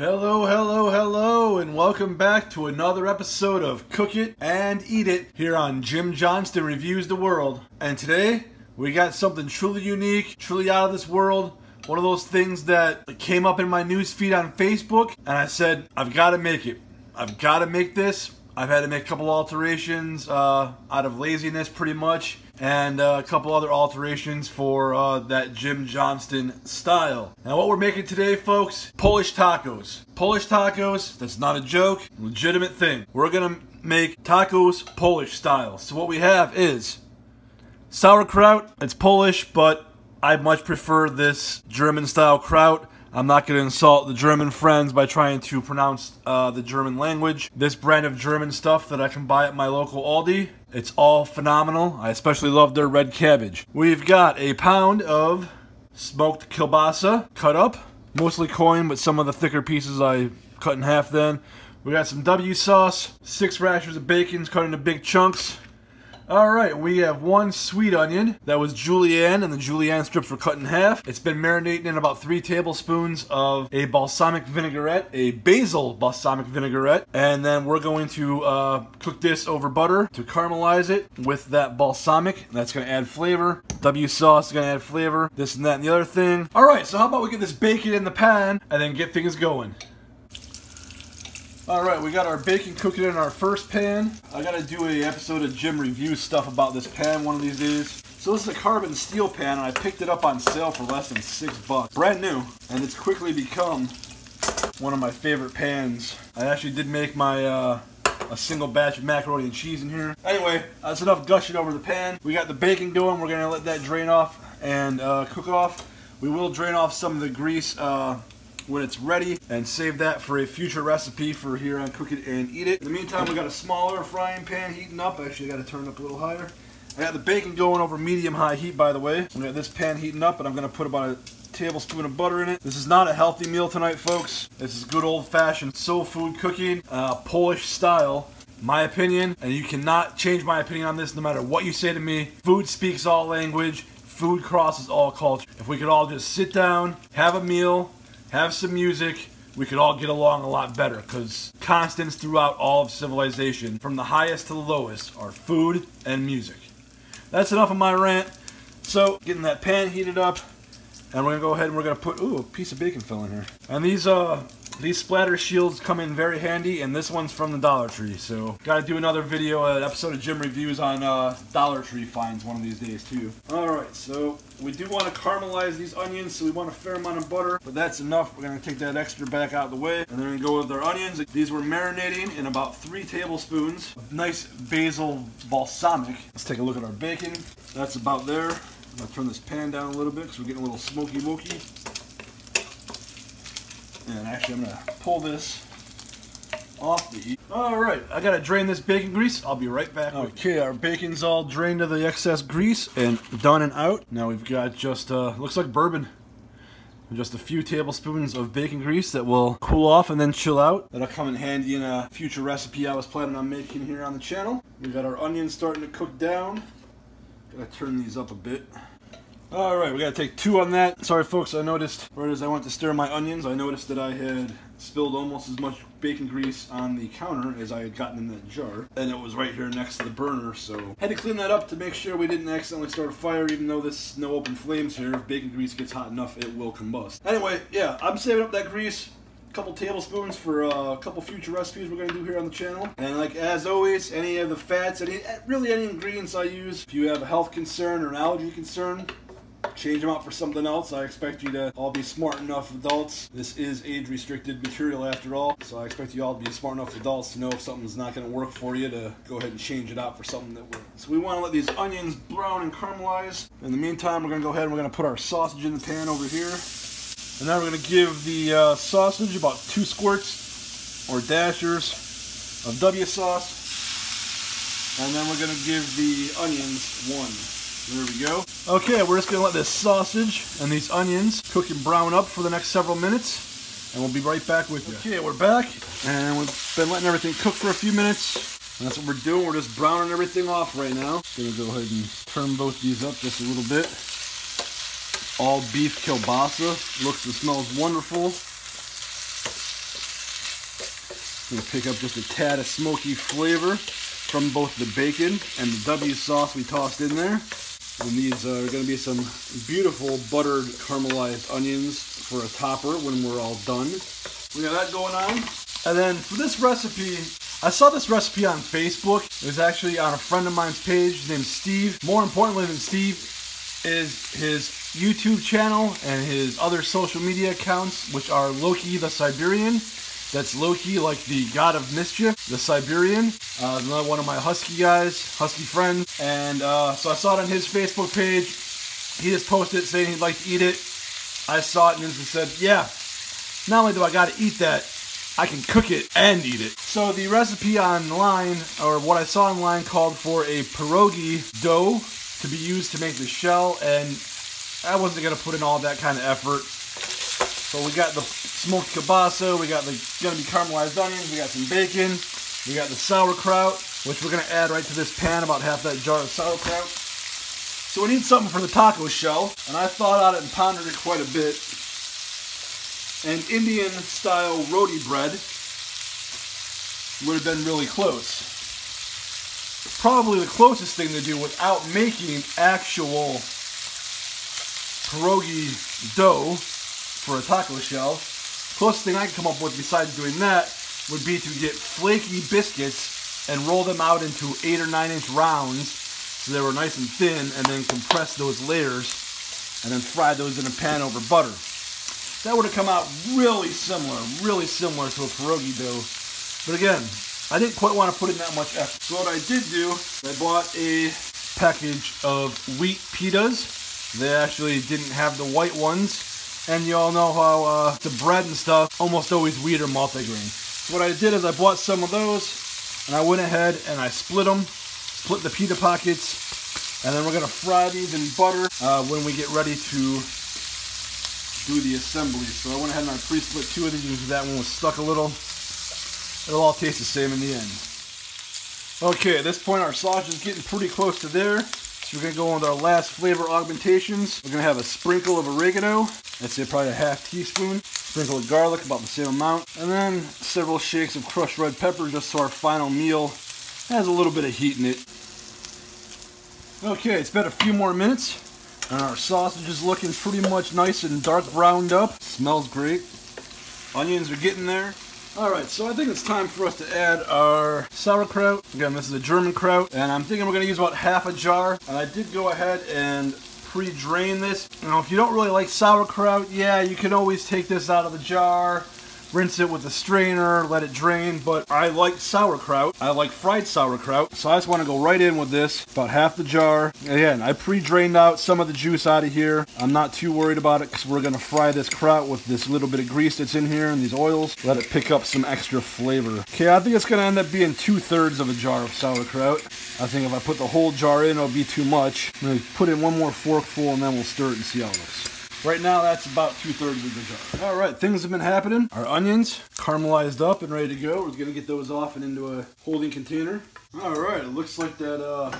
Hello, hello, hello, and welcome back to another episode of Cook It and Eat It here on Jim Johnston Reviews the World. And today, we got something truly unique, truly out of this world. One of those things that came up in my news feed on Facebook, and I said, I've got to make it. I've got to make this. I've had to make a couple alterations uh, out of laziness, pretty much, and uh, a couple other alterations for uh, that Jim Johnston style. Now, what we're making today, folks, Polish tacos. Polish tacos, that's not a joke, legitimate thing. We're gonna make tacos Polish style. So, what we have is sauerkraut. It's Polish, but I much prefer this German style kraut. I'm not going to insult the German friends by trying to pronounce uh, the German language. This brand of German stuff that I can buy at my local Aldi, it's all phenomenal. I especially love their red cabbage. We've got a pound of smoked kielbasa cut up, mostly coin, but some of the thicker pieces I cut in half then. We got some W sauce, six rashers of bacon cut into big chunks, Alright, we have one sweet onion. That was julienne, and the julienne strips were cut in half. It's been marinating in about three tablespoons of a balsamic vinaigrette, a basil balsamic vinaigrette. And then we're going to uh, cook this over butter to caramelize it with that balsamic. That's going to add flavor. W sauce is going to add flavor. This and that and the other thing. Alright, so how about we get this bacon in the pan and then get things going. All right, we got our bacon cooking in our first pan. I gotta do a episode of Jim review stuff about this pan one of these days. So this is a carbon steel pan and I picked it up on sale for less than six bucks. Brand new, and it's quickly become one of my favorite pans. I actually did make my uh, a single batch of macaroni and cheese in here. Anyway, that's enough gushing over the pan. We got the bacon going. We're gonna let that drain off and uh, cook off. We will drain off some of the grease uh, when it's ready and save that for a future recipe for here on Cook It and Eat It. In the meantime, we got a smaller frying pan heating up. Actually, I got to turn it up a little higher. I got the bacon going over medium-high heat, by the way. I got this pan heating up, and I'm to put about a tablespoon of butter in it. This is not a healthy meal tonight, folks. This is good old-fashioned soul food cooking, uh, Polish style. My opinion, and you cannot change my opinion on this no matter what you say to me. Food speaks all language. Food crosses all culture. If we could all just sit down, have a meal, have some music, we could all get along a lot better because constants throughout all of civilization, from the highest to the lowest, are food and music. That's enough of my rant. So, getting that pan heated up, and we're gonna go ahead and we're gonna put ooh a piece of bacon fell in here. And these uh these splatter shields come in very handy, and this one's from the Dollar Tree. So, gotta do another video, an episode of Jim Reviews on uh, Dollar Tree finds one of these days too. Alright, so we do want to caramelize these onions, so we want a fair amount of butter, but that's enough. We're gonna take that extra back out of the way, and then gonna go with our onions. These were marinating in about three tablespoons of nice basil balsamic. Let's take a look at our bacon. That's about there. I'm gonna turn this pan down a little bit because we're getting a little smoky wokey. And actually, I'm gonna pull this off the heat. All right, I gotta drain this bacon grease. I'll be right back. Okay, our bacon's all drained of the excess grease and done and out. Now we've got just, uh, looks like bourbon. Just a few tablespoons of bacon grease that will cool off and then chill out. That'll come in handy in a future recipe I was planning on making here on the channel. We got our onions starting to cook down. Gotta turn these up a bit. All right, we gotta take two on that. Sorry folks, I noticed right as I went to stir my onions, I noticed that I had spilled almost as much bacon grease on the counter as I had gotten in that jar. And it was right here next to the burner, so had to clean that up to make sure we didn't accidentally start a fire, even though there's no open flames here. If bacon grease gets hot enough, it will combust. Anyway, yeah, I'm saving up that grease a couple tablespoons for uh, a couple future recipes we're to do here on the channel. And like as always, any of the fats, any really any ingredients I use, if you have a health concern or an allergy concern, change them out for something else. I expect you to all be smart enough adults. This is age restricted material after all, so I expect you all to be smart enough adults to know if something's not going to work for you to go ahead and change it out for something that works. So we want to let these onions brown and caramelize. In the meantime, we're going to go ahead and we're going to put our sausage in the pan over here. And now we're going to give the uh, sausage about two squirts or dashers of W sauce. And then we're going to give the onions one. There we go. Okay, we're just going to let this sausage and these onions cook and brown up for the next several minutes. And we'll be right back with you. Okay, we're back. And we've been letting everything cook for a few minutes. And that's what we're doing. We're just browning everything off right now. Gonna go ahead and turn both these up just a little bit all beef kielbasa. Looks and smells wonderful. Gonna pick up just a tad of smoky flavor from both the bacon and the W sauce we tossed in there. And these are uh, gonna be some beautiful buttered caramelized onions for a topper when we're all done. We got that going on. And then for this recipe, I saw this recipe on Facebook. It was actually on a friend of mine's page named Steve. More importantly than Steve is his YouTube channel and his other social media accounts, which are Loki the Siberian. That's Loki, like the god of mischief, the Siberian. Uh, another one of my Husky guys, Husky friends. And uh, so I saw it on his Facebook page. He just posted saying he'd like to eat it. I saw it and just said, yeah, not only do I got to eat that, I can cook it and eat it. So the recipe online, or what I saw online, called for a pierogi dough to be used to make the shell, and I wasn't gonna put in all that kind of effort. So we got the smoked kielbasa, we got the gonna be caramelized onions, we got some bacon, we got the sauerkraut, which we're gonna add right to this pan, about half that jar of sauerkraut. So we need something for the taco shell, and I thought on it and pondered it quite a bit and Indian style roti bread would have been really close. Probably the closest thing to do without making actual pierogi dough for a taco shell. Closest thing I can come up with besides doing that would be to get flaky biscuits and roll them out into eight or nine inch rounds so they were nice and thin and then compress those layers and then fry those in a pan over butter. That would have come out really similar, really similar to a pierogi dough. But again, I didn't quite want to put in that much effort. So what I did do, I bought a package of wheat pitas. They actually didn't have the white ones. And you all know how uh, the bread and stuff, almost always wheat or multigrain. So what I did is I bought some of those, and I went ahead and I split them, split the pita pockets, and then we're gonna fry these in butter uh, when we get ready to do the assembly. So I went ahead and I pre-split two of these because that one was stuck a little. It'll all taste the same in the end. Okay, at this point our sausage is getting pretty close to there. We're to go on with our last flavor augmentations. We're to have a sprinkle of oregano. I'd say probably a half teaspoon. Sprinkle of garlic, about the same amount. And then several shakes of crushed red pepper just so our final meal has a little bit of heat in it. Okay, it's been a few more minutes. And our sausage is looking pretty much nice and dark browned up. Smells great. Onions are getting there. Alright, so I think it's time for us to add our sauerkraut. Again, this is a German kraut. And I'm thinking we're going to use about half a jar. And I did go ahead and pre-drain this. Now, if you don't really like sauerkraut, yeah, you can always take this out of the jar rinse it with a strainer, let it drain, but I like sauerkraut. I like fried sauerkraut, so I just want to go right in with this, about half the jar. Again, I pre-drained out some of the juice out of here. I'm not too worried about it because we're going to fry this kraut with this little bit of grease that's in here and these oils. Let it pick up some extra flavor. Okay, I think it's going to end up being two-thirds of a jar of sauerkraut. I think if I put the whole jar in, it'll be too much. I'm going to put in one more forkful and then we'll stir it and see how it looks. Right now, that's about two thirds of the jar. All right, things have been happening. Our onions caramelized up and ready to go. We're gonna get those off and into a holding container. All right, it looks like that uh,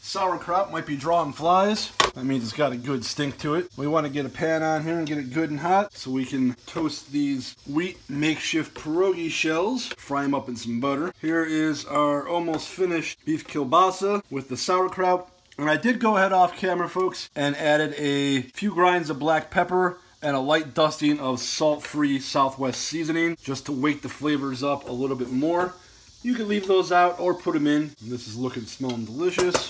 sauerkraut might be drawing flies. That means it's got a good stink to it. We want to get a pan on here and get it good and hot so we can toast these wheat makeshift pierogi shells, fry them up in some butter. Here is our almost finished beef kielbasa with the sauerkraut and I did go ahead off camera, folks, and added a few grinds of black pepper and a light dusting of salt-free Southwest seasoning just to wake the flavors up a little bit more. You can leave those out or put them in. This is looking, smelling delicious.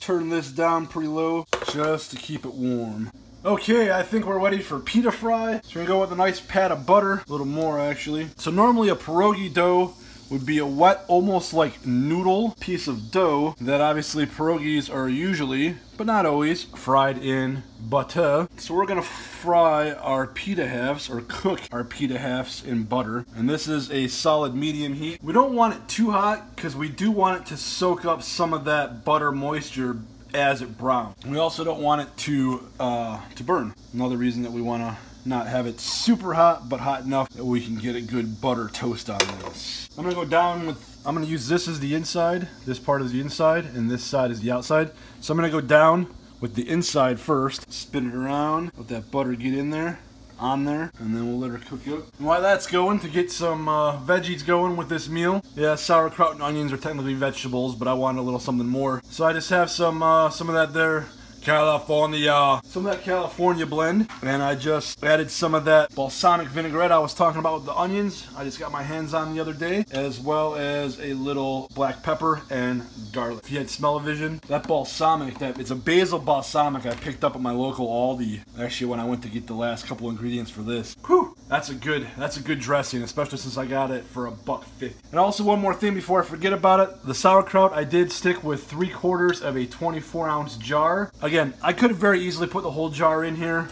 Turn this down pretty low just to keep it warm. Okay, I think we're ready for pita fry. So we're gonna go with a nice pat of butter, a little more actually. So normally a pierogi dough would be a wet, almost like noodle piece of dough that obviously pierogies are usually, but not always, fried in butter. So we're gonna fry our pita halves, or cook our pita halves in butter. And this is a solid medium heat. We don't want it too hot, because we do want it to soak up some of that butter moisture as it browns. We also don't want it to, uh, to burn. Another reason that we wanna not have it super hot, but hot enough that we can get a good butter toast on this. I'm gonna go down with, I'm gonna use this as the inside, this part is the inside, and this side is the outside. So I'm gonna go down with the inside first, spin it around, let that butter get in there. on there, and then we'll let her cook up. And while that's going, to get some uh, veggies going with this meal, yeah, sauerkraut and onions are technically vegetables, but I want a little something more. So I just have some uh, some of that there California. Some of that California blend. And I just added some of that balsamic vinaigrette I was talking about with the onions. I just got my hands on the other day. As well as a little black pepper and garlic. If you had smell-o-vision, that balsamic, that it's a basil balsamic I picked up at my local Aldi. Actually, when I went to get the last couple ingredients for this. Whew! That's a good, that's a good dressing, especially since I got it for a buck fifty. And also one more thing before I forget about it, the sauerkraut I did stick with three quarters of a 24 ounce jar. Again, I could have very easily put the whole jar in here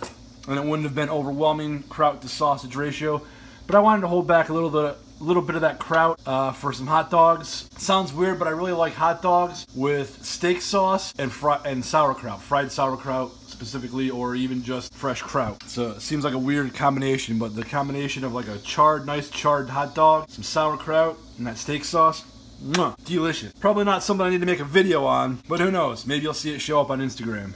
and it wouldn't have been overwhelming kraut to sausage ratio. But I wanted to hold back a little bit, a little bit of that kraut uh, for some hot dogs. Sounds weird, but I really like hot dogs with steak sauce and fry and sauerkraut, fried sauerkraut specifically, or even just fresh kraut. So it seems like a weird combination, but the combination of like a charred, nice charred hot dog, some sauerkraut, and that steak sauce, mwah, delicious. Probably not something I need to make a video on, but who knows? Maybe you'll see it show up on Instagram.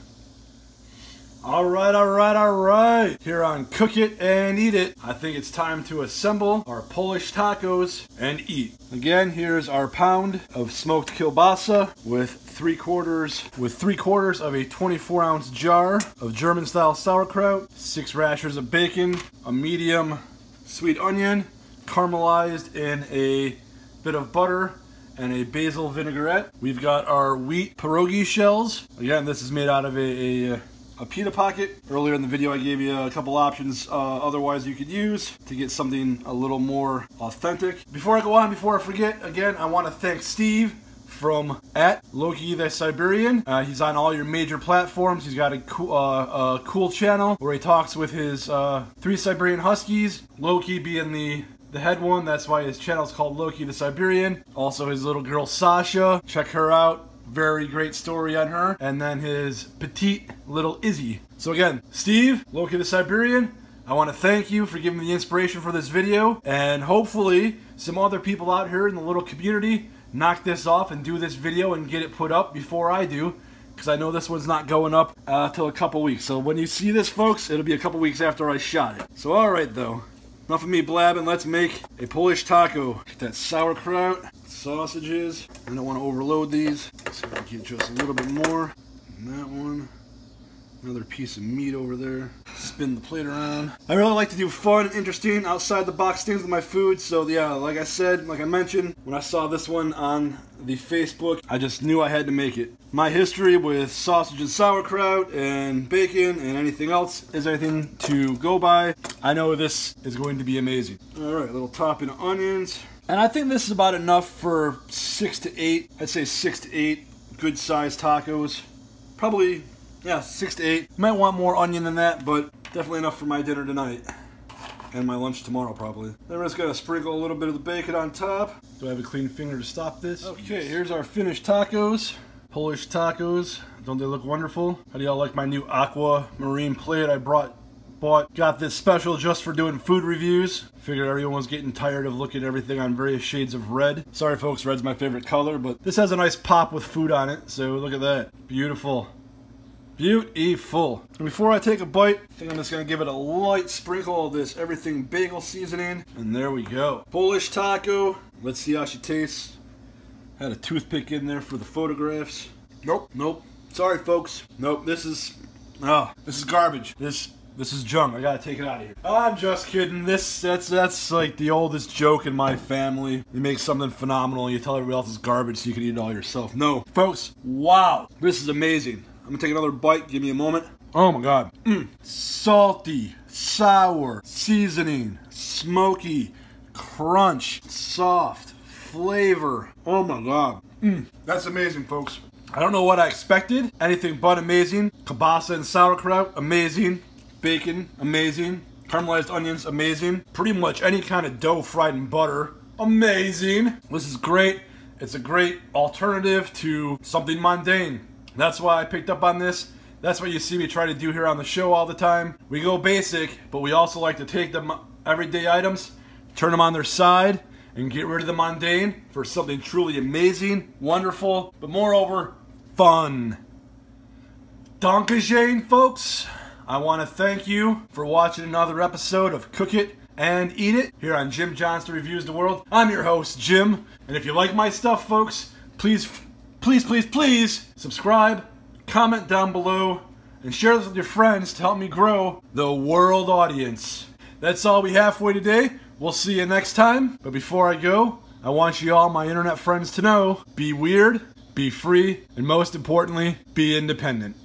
All right, all right, all right. Here on Cook It and Eat It, I think it's time to assemble our Polish tacos and eat. Again, here's our pound of smoked kielbasa with three quarters with three quarters of a 24 ounce jar of German style sauerkraut, six rashers of bacon, a medium sweet onion, caramelized in a bit of butter, and a basil vinaigrette. We've got our wheat pierogi shells. Again, this is made out of a, a uh, a pita pocket. Earlier in the video I gave you a couple options uh, otherwise you could use to get something a little more authentic. Before I go on, before I forget, again, I want to thank Steve from at Loki the Siberian. Uh, he's on all your major platforms. He's got a cool, uh, a cool channel where he talks with his uh, three Siberian Huskies. Loki being the the head one. That's why his channel is called Loki the Siberian. Also his little girl Sasha. Check her out very great story on her. And then his petite little Izzy. So again, Steve, Loki the Siberian, I want to thank you for giving me the inspiration for this video. And hopefully some other people out here in the little community knock this off and do this video and get it put up before I do. Because I know this one's not going up uh, till a couple weeks. So when you see this, folks, it'll be a couple weeks after I shot it. So alright though. Enough of me blabbing, let's make a Polish taco. Get that sauerkraut, sausages. I don't want to overload these, so I can get just a little bit more. And that one. Another piece of meat over there. Spin the plate around. I really like to do fun, and interesting, outside the box things with my food. So yeah, like I said, like I mentioned, when I saw this one on the Facebook, I just knew I had to make it. My history with sausage and sauerkraut and bacon and anything else is anything to go by. I know this is going to be amazing. All right, little topping of onions. And I think this is about enough for six to eight. I'd say six to eight good sized tacos. Probably, yeah, six to eight. Might want more onion than that, but definitely enough for my dinner tonight. And my lunch tomorrow, probably. Then we're just gonna sprinkle a little bit of the bacon on top. Do I have a clean finger to stop this? Okay, here's our finished tacos. Polish tacos. Don't they look wonderful? How do y'all like my new aqua marine plate I brought bought got this special just for doing food reviews. Figured everyone was getting tired of looking at everything on various shades of red. Sorry folks red's my favorite color but this has a nice pop with food on it so look at that. Beautiful. Beautiful. And before I take a bite I think I'm just gonna give it a light sprinkle of this everything bagel seasoning. And there we go. Polish taco. Let's see how she tastes. Had a toothpick in there for the photographs. Nope nope. Sorry folks. Nope this is oh this is garbage. This this is junk. I gotta take it out of here. I'm just kidding. This that's that's like the oldest joke in my family. You make something phenomenal and you tell everybody else it's garbage so you can eat it all yourself. No. Folks, wow. This is amazing. I'm gonna take another bite. Give me a moment. Oh my god. Mm. Salty, sour, seasoning, smoky, crunch, soft, flavor. Oh my god. Mm. That's amazing, folks. I don't know what I expected. Anything but amazing. Kielbasa and sauerkraut, amazing. Bacon, amazing. Caramelized onions, amazing. Pretty much any kind of dough fried in butter, amazing. This is great. It's a great alternative to something mundane. That's why I picked up on this. That's what you see me try to do here on the show all the time. We go basic, but we also like to take the everyday items, turn them on their side, and get rid of the mundane for something truly amazing, wonderful, but moreover, fun. Danke folks. I want to thank you for watching another episode of Cook It and Eat It here on Jim Johnston Reviews the World. I'm your host, Jim, and if you like my stuff, folks, please, please, please, please subscribe, comment down below, and share this with your friends to help me grow the world audience. That's all we have for you today. We'll see you next time. But before I go, I want you all, my internet friends, to know be weird, be free, and most importantly, be independent.